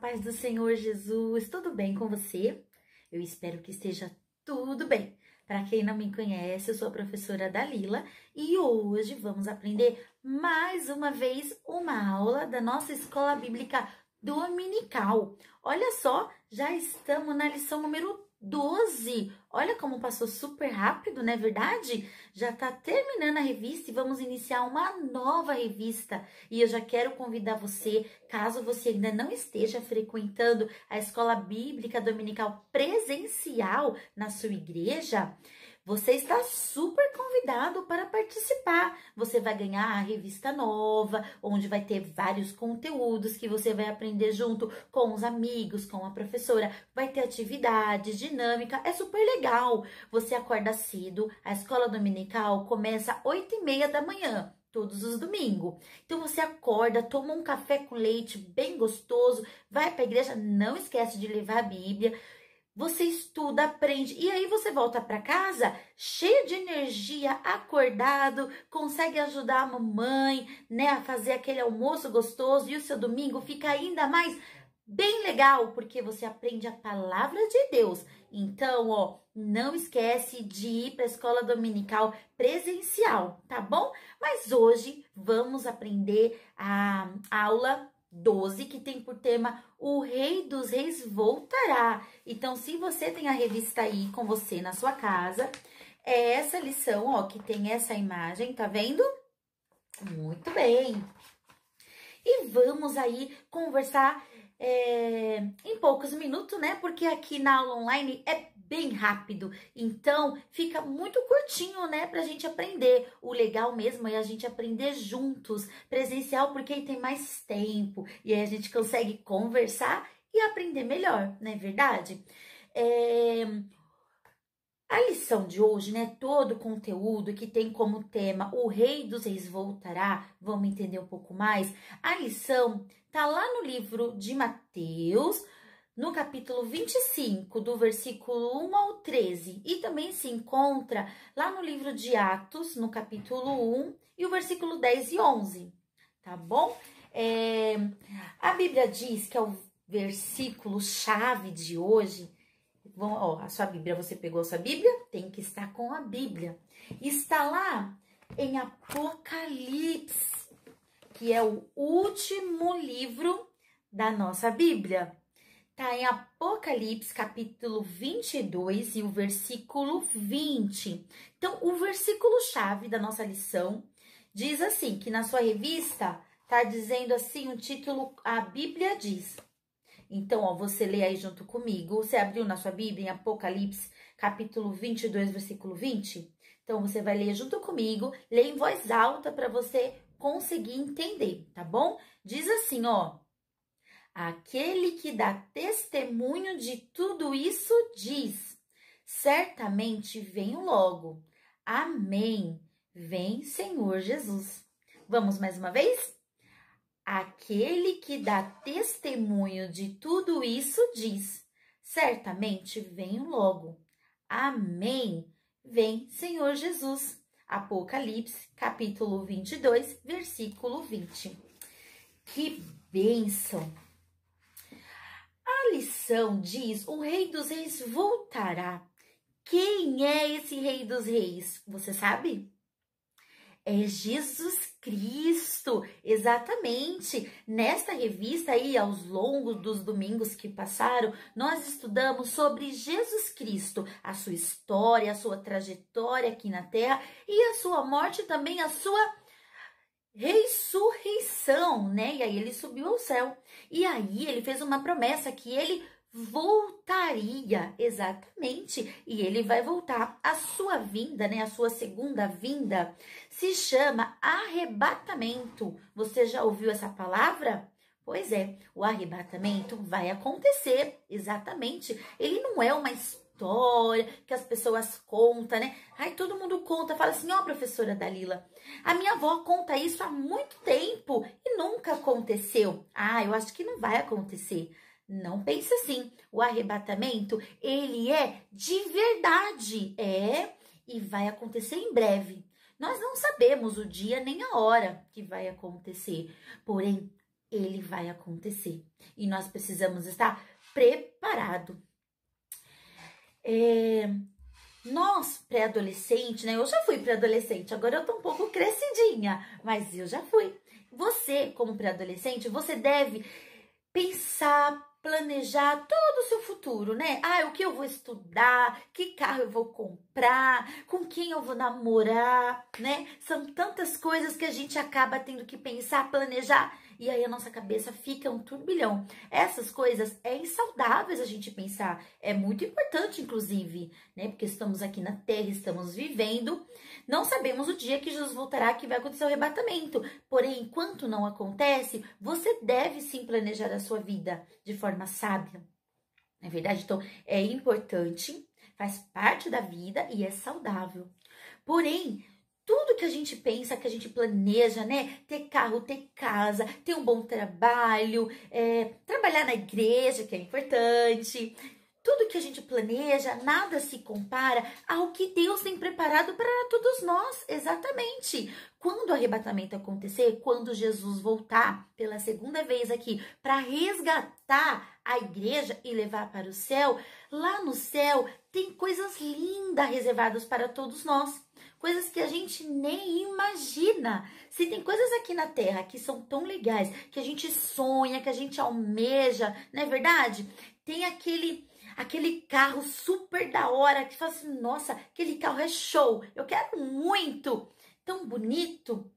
paz do Senhor Jesus, tudo bem com você? Eu espero que esteja tudo bem. Para quem não me conhece, eu sou a professora Dalila e hoje vamos aprender mais uma vez uma aula da nossa escola bíblica dominical. Olha só, já estamos na lição número 12. Olha como passou super rápido, não é verdade? Já está terminando a revista e vamos iniciar uma nova revista. E eu já quero convidar você, caso você ainda não esteja frequentando a escola bíblica dominical presencial na sua igreja, você está super convidado para participar. Você vai ganhar a revista nova, onde vai ter vários conteúdos que você vai aprender junto com os amigos, com a professora. Vai ter atividades, dinâmica, é super legal. Você acorda cedo, a escola dominical começa às 8 e meia da manhã todos os domingos. Então você acorda, toma um café com leite bem gostoso, vai para a igreja, não esquece de levar a Bíblia, você estuda, aprende e aí você volta para casa cheio de energia, acordado, consegue ajudar a mamãe, né, a fazer aquele almoço gostoso e o seu domingo fica ainda mais bem legal porque você aprende a palavra de Deus. Então, ó, não esquece de ir para a escola dominical presencial, tá bom? Mas hoje vamos aprender a aula 12, que tem por tema O Rei dos Reis voltará. Então, se você tem a revista aí com você na sua casa, é essa lição, ó, que tem essa imagem, tá vendo? Muito bem. E vamos aí conversar é, em poucos minutos, né? Porque aqui na aula online é bem rápido. Então, fica muito curtinho, né, pra gente aprender. O legal mesmo é a gente aprender juntos, presencial, porque aí tem mais tempo e aí a gente consegue conversar e aprender melhor, não é verdade? É... A lição de hoje, né, todo o conteúdo que tem como tema o Rei dos Reis voltará, vamos entender um pouco mais. A lição tá lá no livro de Mateus, no capítulo 25, do versículo 1 ao 13, e também se encontra lá no livro de Atos, no capítulo 1, e o versículo 10 e 11, tá bom? É, a Bíblia diz que é o versículo chave de hoje. Bom, ó, a sua Bíblia, você pegou a sua Bíblia? Tem que estar com a Bíblia. Está lá em Apocalipse, que é o último livro da nossa Bíblia. Está em Apocalipse, capítulo 22 e o versículo 20. Então, o versículo-chave da nossa lição diz assim: que na sua revista está dizendo assim: o título A Bíblia diz. Então, ó, você lê aí junto comigo. Você abriu na sua Bíblia em Apocalipse, capítulo 22, versículo 20? Então, você vai ler junto comigo, lê em voz alta para você conseguir entender, tá bom? Diz assim, ó. Aquele que dá testemunho de tudo isso diz: certamente venho logo. Amém. Vem, Senhor Jesus. Vamos mais uma vez? Aquele que dá testemunho de tudo isso diz: certamente venho logo. Amém. Vem, Senhor Jesus. Apocalipse, capítulo 22, versículo 20. Que bênção! Lição diz: o Rei dos Reis voltará. Quem é esse Rei dos Reis? Você sabe? É Jesus Cristo, exatamente. Nesta revista aí, aos longos dos domingos que passaram, nós estudamos sobre Jesus Cristo, a sua história, a sua trajetória aqui na Terra e a sua morte também, a sua ressurreição, né? E aí ele subiu ao céu. E aí ele fez uma promessa que ele voltaria, exatamente, e ele vai voltar. A sua vinda, né, a sua segunda vinda, se chama arrebatamento. Você já ouviu essa palavra? Pois é, o arrebatamento vai acontecer, exatamente. Ele não é uma história história que as pessoas contam, né? Aí todo mundo conta, fala assim: ó, oh, professora Dalila, a minha avó conta isso há muito tempo e nunca aconteceu. Ah, eu acho que não vai acontecer. Não pense assim. O arrebatamento, ele é de verdade. É, e vai acontecer em breve. Nós não sabemos o dia nem a hora que vai acontecer. Porém, ele vai acontecer. E nós precisamos estar preparado. É, nós, pré-adolescente, né? Eu já fui pré-adolescente, agora eu tô um pouco crescidinha, mas eu já fui. Você, como pré-adolescente, você deve pensar, planejar todo o seu futuro, né? Ah, o que eu vou estudar, que carro eu vou comprar, com quem eu vou namorar, né? São tantas coisas que a gente acaba tendo que pensar, planejar e aí a nossa cabeça fica um turbilhão. Essas coisas é insaudáveis a gente pensar. É muito importante, inclusive, né? Porque estamos aqui na Terra, estamos vivendo. Não sabemos o dia que Jesus voltará, que vai acontecer o arrebatamento. Porém, enquanto não acontece, você deve sim planejar a sua vida de forma sábia. Não é verdade? Então, é importante, faz parte da vida e é saudável. Porém, tudo que a gente pensa, que a gente planeja, né? Ter carro, ter casa, ter um bom trabalho, é, trabalhar na igreja, que é importante. Tudo que a gente planeja, nada se compara ao que Deus tem preparado para todos nós, exatamente. Quando o arrebatamento acontecer, quando Jesus voltar pela segunda vez aqui para resgatar a igreja e levar para o céu, lá no céu tem coisas lindas reservadas para todos nós coisas que a gente nem imagina. Se tem coisas aqui na Terra que são tão legais, que a gente sonha, que a gente almeja, não é verdade? Tem aquele aquele carro super da hora que fala assim, nossa, aquele carro é show, eu quero muito, tão bonito.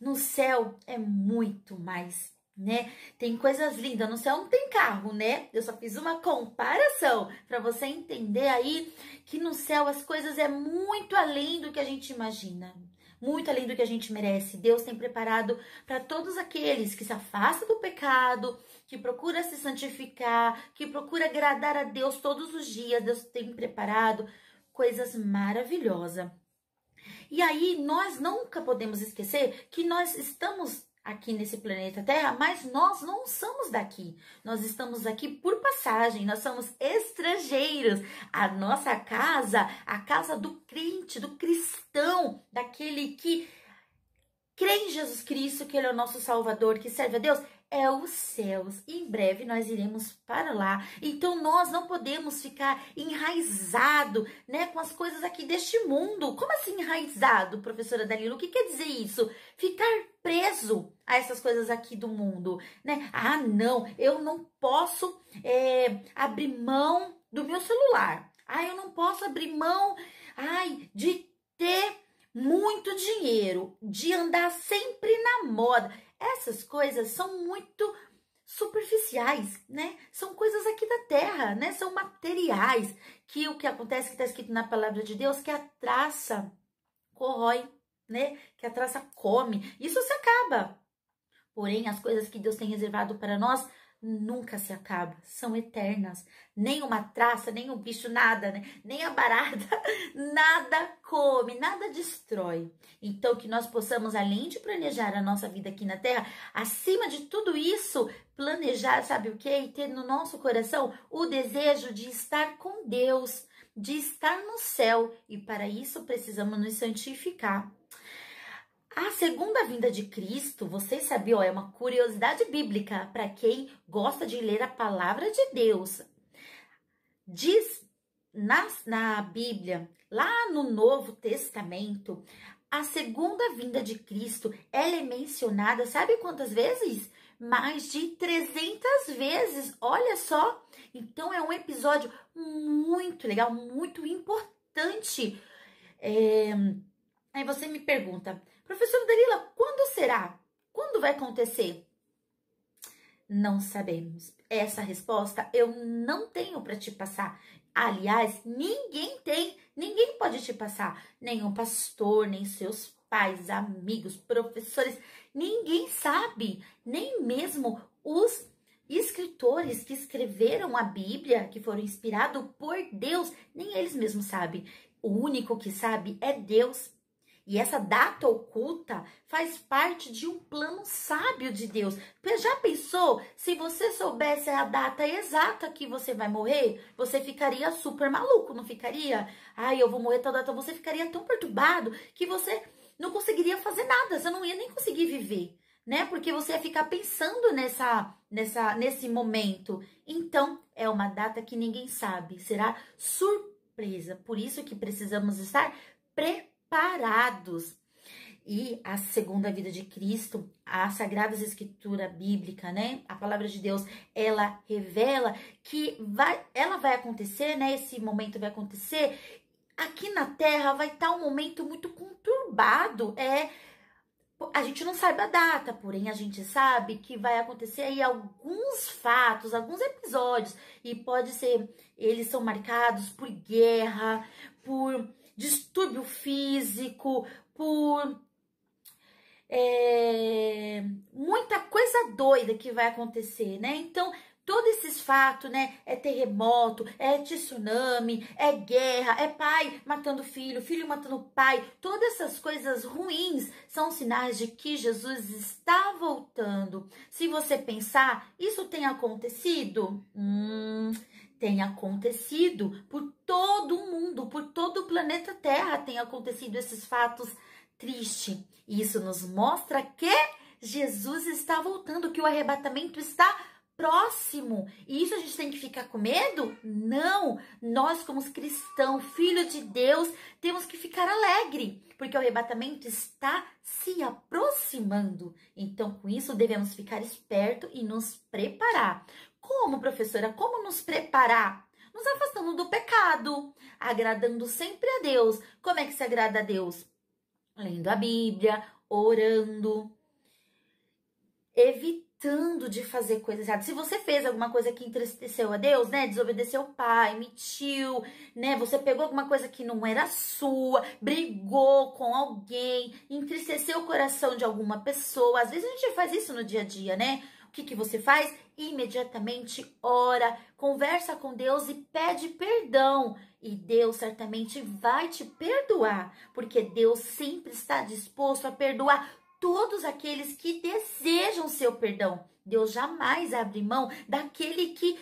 No céu é muito mais né? Tem coisas lindas. No céu não tem carro, né? Eu só fiz uma comparação para você entender aí que no céu as coisas é muito além do que a gente imagina. Muito além do que a gente merece. Deus tem preparado para todos aqueles que se afastam do pecado, que procura se santificar, que procura agradar a Deus todos os dias. Deus tem preparado coisas maravilhosas. E aí nós nunca podemos esquecer que nós estamos aqui nesse planeta Terra, mas nós não somos daqui. Nós estamos aqui por passagem, nós somos estrangeiros. A nossa casa, a casa do crente, do cristão, daquele que crê em Jesus Cristo, que ele é o nosso Salvador, que serve a Deus, é os céus. Em breve nós iremos para lá. Então nós não podemos ficar enraizado, né, com as coisas aqui deste mundo. Como assim enraizado, professora Dalila? O que quer dizer isso? Ficar preso a essas coisas aqui do mundo, né? Ah, não, eu não posso é, abrir mão do meu celular. Ah, eu não posso abrir mão, ai, de ter muito dinheiro, de andar sempre na moda. Essas coisas são muito superficiais, né? São coisas aqui da terra, né? São materiais que o que acontece que está escrito na palavra de Deus que a traça corrói, né? Que a traça come. Isso se acaba. Porém, as coisas que Deus tem reservado para nós nunca se acaba, são eternas. Nem uma traça, nem um bicho, nada, né? nem a barata, nada come, nada destrói. Então, que nós possamos, além de planejar a nossa vida aqui na Terra, acima de tudo isso, planejar, sabe o que? E ter no nosso coração o desejo de estar com Deus, de estar no céu. E para isso precisamos nos santificar. A segunda vinda de Cristo, vocês sabiam, é uma curiosidade bíblica para quem gosta de ler a palavra de Deus. Diz na, na Bíblia, lá no Novo Testamento, a segunda vinda de Cristo, ela é mencionada, sabe quantas vezes? Mais de 300 vezes, olha só. Então é um episódio muito legal, muito importante. É... Aí você me pergunta, Professora Dalila, quando será? Quando vai acontecer? Não sabemos. Essa resposta eu não tenho para te passar. Aliás, ninguém tem, ninguém pode te passar. Nenhum pastor, nem seus pais, amigos, professores, ninguém sabe. Nem mesmo os escritores que escreveram a Bíblia, que foram inspirados por Deus, nem eles mesmos sabem. O único que sabe é Deus. E essa data oculta faz parte de um plano sábio de Deus. Já pensou se você soubesse a data exata que você vai morrer? Você ficaria super maluco, não ficaria? Ai, eu vou morrer tal data. Você ficaria tão perturbado que você não conseguiria fazer nada. Você não ia nem conseguir viver. né? Porque você ia ficar pensando nessa, nessa, nesse momento. Então, é uma data que ninguém sabe, será surpresa. Por isso que precisamos estar preparados. E a segunda vida de Cristo, a Sagradas Escritura Bíblica, né? A palavra de Deus, ela revela que vai, ela vai acontecer, né? Esse momento vai acontecer. Aqui na Terra vai estar um momento muito conturbado. É, a gente não sabe a data, porém a gente sabe que vai acontecer aí alguns fatos, alguns episódios, e pode ser, eles são marcados por guerra, por distúrbio físico, por é, muita coisa doida que vai acontecer, né? Então, todos esses fatos, né? É terremoto, é tsunami, é guerra, é pai matando filho, filho matando pai. Todas essas coisas ruins são sinais de que Jesus está voltando. Se você pensar, isso tem acontecido? Hum, tem acontecido por todo o mundo, por todo o planeta Terra tem acontecido esses fatos triste. E isso nos mostra que Jesus está voltando, que o arrebatamento está próximo. E isso a gente tem que ficar com medo? Não! Nós, como cristãos, filho de Deus, temos que ficar alegre, porque o arrebatamento está se aproximando. Então, com isso, devemos ficar esperto e nos preparar. Como, professora? Como nos preparar? Nos afastando do pecado, agradando sempre a Deus. Como é que se agrada a Deus? lendo a Bíblia, orando, evitando de fazer coisas erradas. Se você fez alguma coisa que entristeceu a Deus, né, desobedeceu o pai, mentiu, né, você pegou alguma coisa que não era sua, brigou com alguém, entristeceu o coração de alguma pessoa. Às vezes a gente faz isso no dia a dia, né? O que, que você faz? Imediatamente ora, conversa com Deus e pede perdão. E Deus certamente vai te perdoar, porque Deus sempre está disposto a perdoar todos aqueles que desejam seu perdão. Deus jamais abre mão daquele que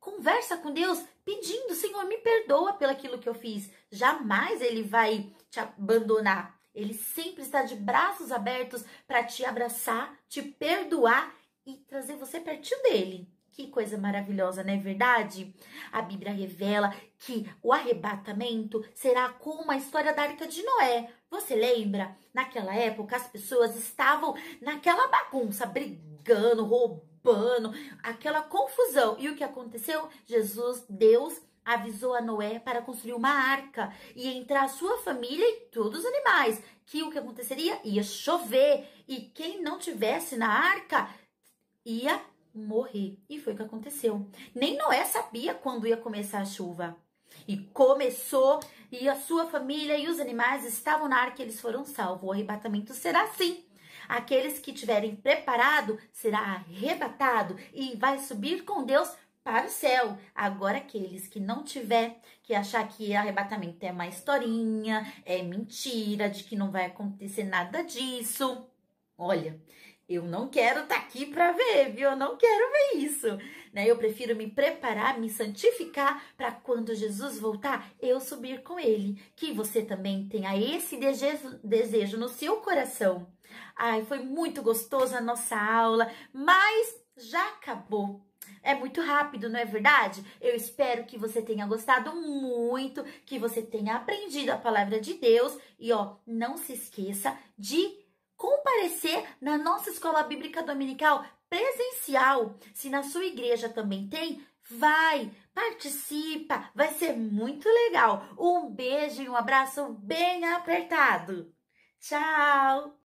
conversa com Deus pedindo, Senhor, me perdoa pelaquilo que eu fiz. Jamais ele vai te abandonar. Ele sempre está de braços abertos para te abraçar, te perdoar e trazer você pertinho dele. Que coisa maravilhosa, não é verdade? A Bíblia revela que o arrebatamento será como a história da Arca de Noé. Você lembra? Naquela época, as pessoas estavam naquela bagunça, brigando, roubando, aquela confusão. E o que aconteceu? Jesus, Deus, avisou a Noé para construir uma arca e entrar a sua família e todos os animais. Que o que aconteceria? Ia chover e quem não tivesse na arca ia morrer. E foi o que aconteceu. Nem Noé sabia quando ia começar a chuva. E começou, e a sua família e os animais estavam na arca, eles foram salvos. O arrebatamento será assim. Aqueles que tiverem preparado será arrebatado e vai subir com Deus para o céu. Agora aqueles que não tiver, que achar que arrebatamento é uma historinha, é mentira, de que não vai acontecer nada disso. Olha, eu não quero estar tá aqui para ver, viu? Eu não quero ver isso, né? Eu prefiro me preparar, me santificar para quando Jesus voltar, eu subir com ele. Que você também tenha esse desejo, no seu coração. Ai, foi muito gostoso a nossa aula, mas já acabou. É muito rápido, não é verdade? Eu espero que você tenha gostado muito, que você tenha aprendido a palavra de Deus e ó, não se esqueça de comparecer na nossa escola bíblica dominical presencial. Se na sua igreja também tem, vai, participa, vai ser muito legal. Um beijo e um abraço bem apertado. Tchau!